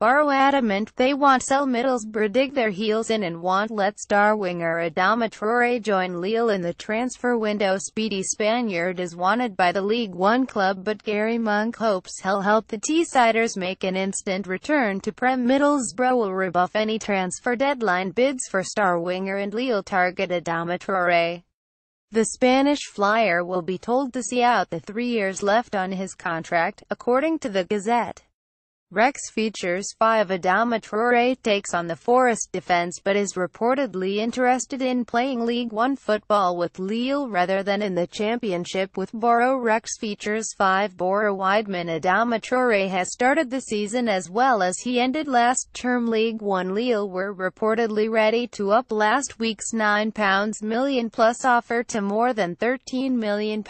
Boro adamant they want sell Middlesbrough dig their heels in and want let star winger Adama Traore join Lille in the transfer window. Speedy Spaniard is wanted by the League One club but Garry Monk hopes he'll help the Teesiders make an instant return to Prem. Middlesbrough will rebuff any transfer deadline bids for star winger and Lille target Adama Traore. The Spanish flyer will be told to see out the three years left on his contract, according to the Gazette. Rex features 5 Adama Traore takes on the Forest defense but is reportedly interested in playing League One football with Lille rather than in the Championship with Boro Rex features 5 Boro Wideman Adama Traore has started the season as well as he ended last term League One. Lille were reportedly ready to up last week's £9 million plus offer to more than £13 million.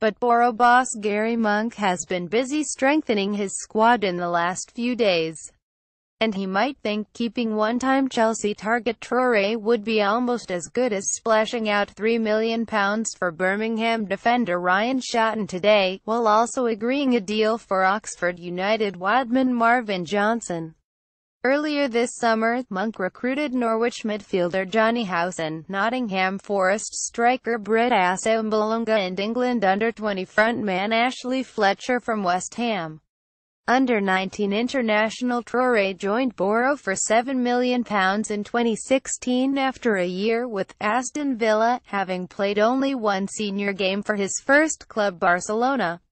But Boro boss Garry Monk has been busy strengthening his squad in the last few days. And he might think keeping one-time Chelsea target Traore would be almost as good as splashing out £3 million for Birmingham defender Ryan Shotton today, while also agreeing a deal for Oxford United wideman Marvin Johnson. Earlier this summer, Monk recruited Norwich midfielder Jonny Howson, Nottingham Forest striker Britt Assombalonga and England under-20 frontman Ashley Fletcher from West Ham. Under-19 international Traore joined Boro for £7 million in 2016 after a year with Aston Villa, having played only one senior game for his first club Barcelona.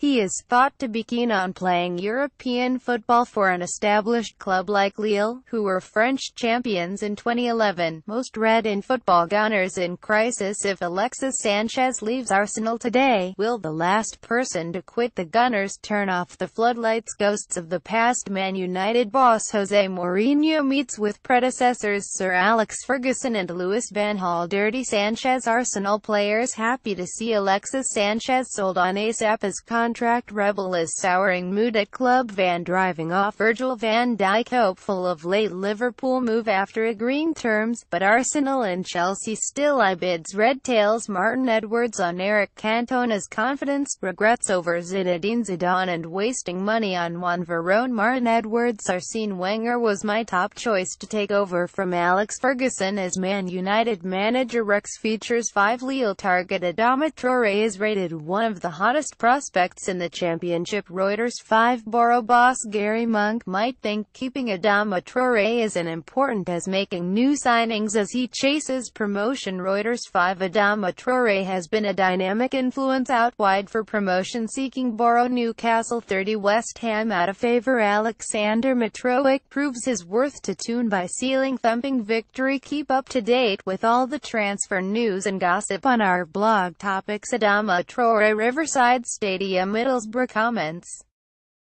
He is thought to be keen on playing European football for an established club like Lille, who were French champions in 2011. Most read in football Gunners in crisis if Alexis Sanchez leaves Arsenal today. Will the last person to quit the Gunners turn off the floodlights? Ghosts of the past Man United boss Jose Mourinho meets with predecessors Sir Alex Ferguson and Louis van Gaal. Dirty Sanchez Arsenal players happy to see Alexis Sanchez sold on ASAP as con contract rebel is souring mood at club van driving off Virgil van Dijk hopeful of late Liverpool move after agreeing terms, but Arsenal and Chelsea still eye bids. Red tails Martin Edwards on Eric Cantona's confidence, regrets over Zinedine Zidane and wasting money on Juan Verón. Martin Edwards Arsene Wenger was my top choice to take over from Alex Ferguson as Man United manager. Rex features 5 Lille target Adama Traore is rated one of the hottest prospects in the championship. Reuters 5 Boro boss Garry Monk might think keeping Adama Traore is as important as making new signings as he chases promotion. Reuters 5 Adama Traore has been a dynamic influence out wide for promotion seeking Boro Newcastle 30 West Ham out of favour Aleksandar Mitrovic proves his worth to Toon by sealing thumping victory. Keep up to date with all the transfer news and gossip on our blog topics. Adama Traore Riverside Stadium Middlesbrough comments